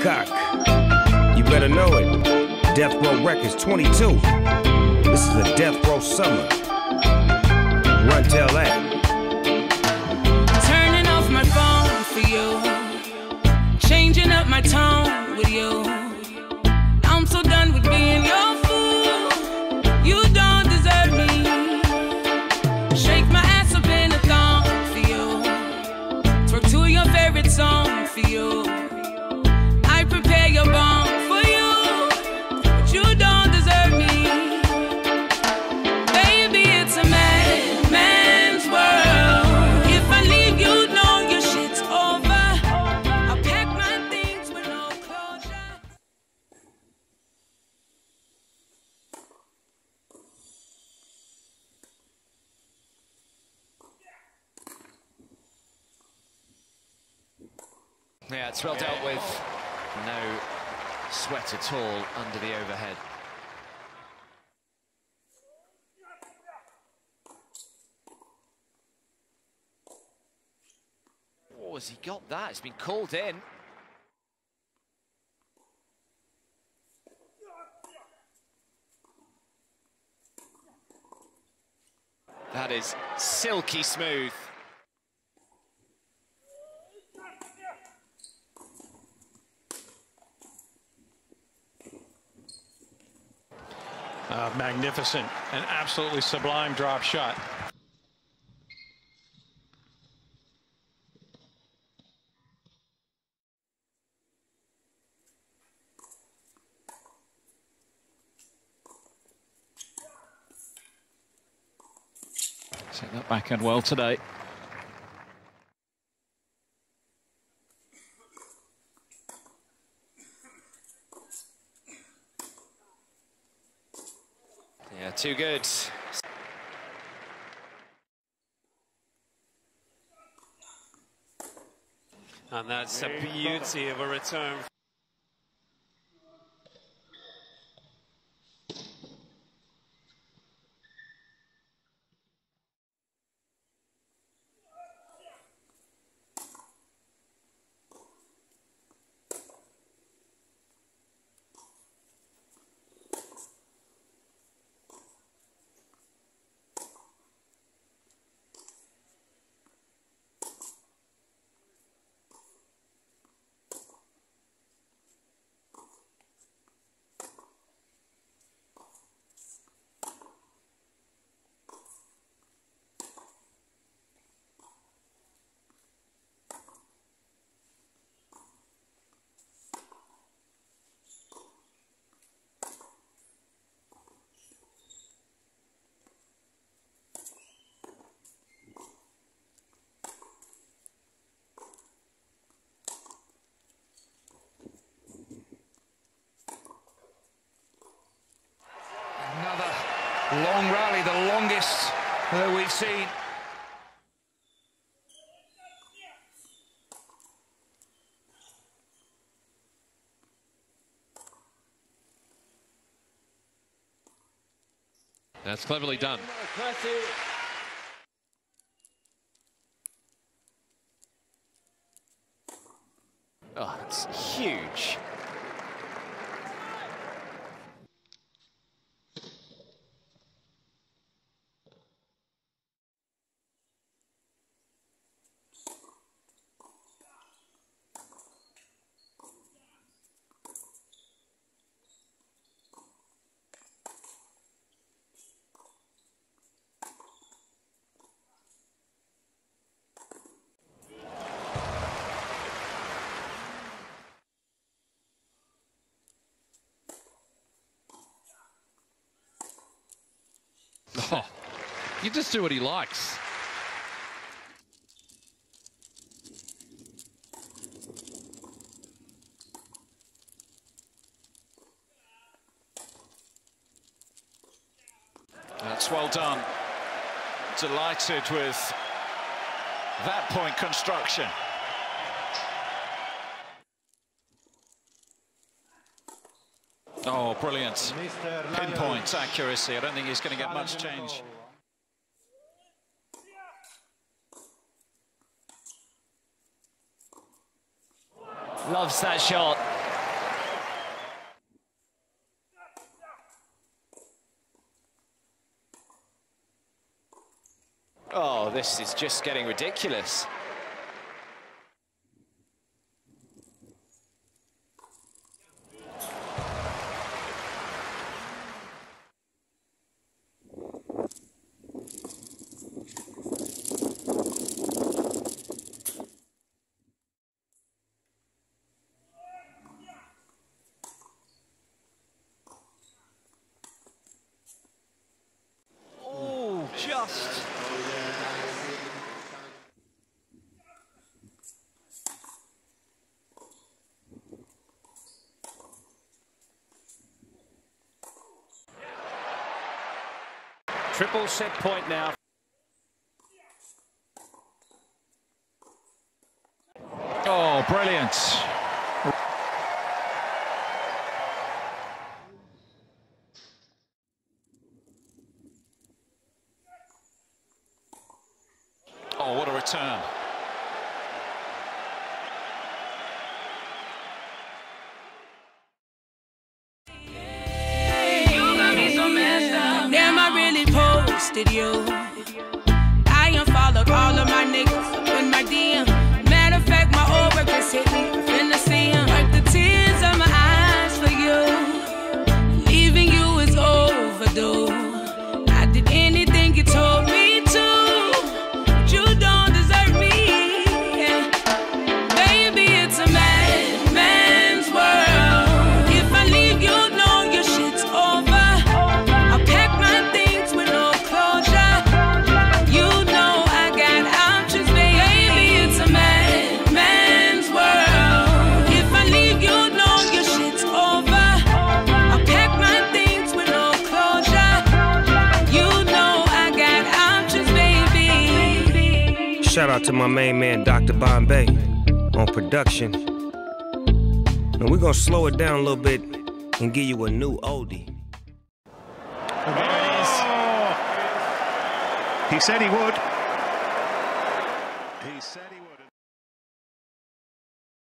Hancock. You better know it. Death Row Records 22. This is a Death Row summer. Run tell that. Yeah, it's well dealt with. No sweat at all under the overhead. Oh, has he got that? It's been called in. That is silky smooth. Magnificent, an absolutely sublime drop shot. Set that backhand well today. Too good. And that's a beauty of a return. Long rally, the longest that we've seen. That's cleverly done. Oh, it's huge. Oh, you just do what he likes. That's well done. Delighted with that point construction. Oh, brilliant. Pinpoint accuracy. I don't think he's going to get much change. Loves that shot. Oh, this is just getting ridiculous. Oh, just. Triple set point now. Oh, brilliant. Oh, what a return. Damn, I really posted you. I unfollowed all of my niggas in my DM. Matter of fact, my old workers hit me. Finna see him. Wipe the tears of my eyes for you. Leaving you is overdue. To my main man, Dr. Bombay, on production. And we're gonna slow it down a little bit and give you a new oldie. He said he would. He said